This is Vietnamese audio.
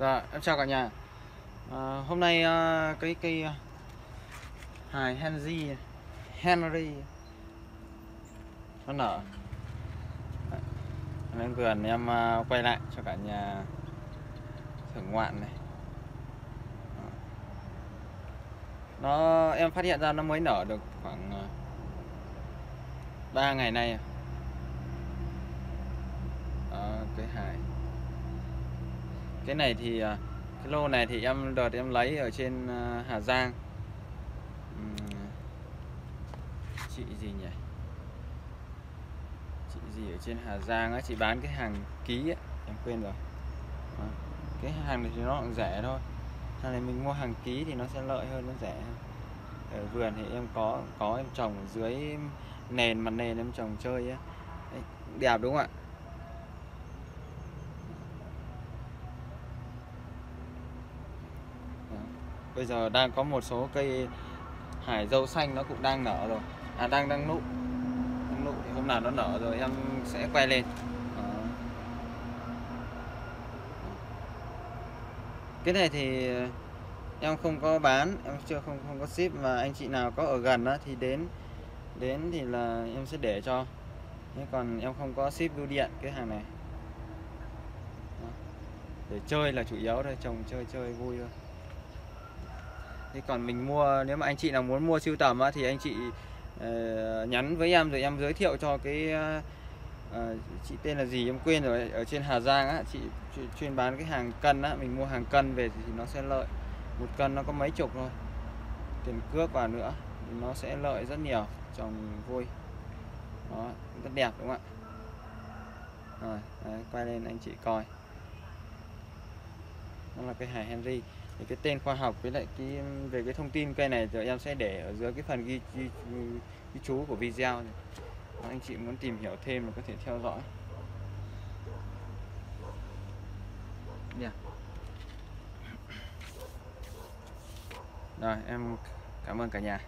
Dạ, em chào cả nhà. À, hôm nay à, cái cây à, ờ, hài Henry Henry nó nở. Lên vườn em à, quay lại cho cả nhà thưởng ngoạn này. Nó em phát hiện ra nó mới nở được khoảng 3 ngày nay. à. Cái hài cái này thì à, cái lô này thì em đợt em lấy ở trên à, Hà Giang. Chị gì nhỉ? Chị gì ở trên Hà Giang á? Chị bán cái hàng ký á. Em quên rồi. Cái hàng này thì nó cũng rẻ thôi. Hàng này mình mua hàng ký thì nó sẽ lợi hơn, nó rẻ hơn. Ở vườn thì em có có em trồng ở dưới nền, mặt nền em trồng chơi á. Đẹp đúng không ạ Đó. Bây giờ đang có một số cây hải dâu xanh nó cũng đang nở rồi. À đang đang nụ. Đang nụ thì hôm nào nó nở rồi em sẽ quay lên. À. Cái này thì em không có bán, Em chưa, không không có ship Mà anh chị nào có ở gần đó thì đến Đến thì là em sẽ để cho. Thế còn em không có ship bưu điện cái hàng này. Để chơi là chủ yếu thôi, Trồng chơi chơi vui thôi. Thế còn mình mua nếu mà anh chị nào muốn mua sưu tầm á, thì anh chị ờ, nhắn với em rồi em giới thiệu cho cái ờ, chị tên là gì em quên rồi ở trên Hà Giang á chị chuyên- bán cái hàng cân á mình mua hàng cân về thì nó sẽ lợi. Một cân nó có mấy chục thôi. Tiền cước vào nữa thì nó sẽ lợi rất nhiều trồng vui. Đó rất đẹp đúng không ạ? Rồi đấy, quay lên anh chị coi. Đó là cái hải Henry thì cái tên khoa học với lại cái về cái thông tin cây này rồi em sẽ để ở dưới cái phần ghi, ghi, ghi chú của video này. Nếu anh chị muốn tìm hiểu thêm thì có thể theo dõi yeah. rồi em cảm ơn cả nhà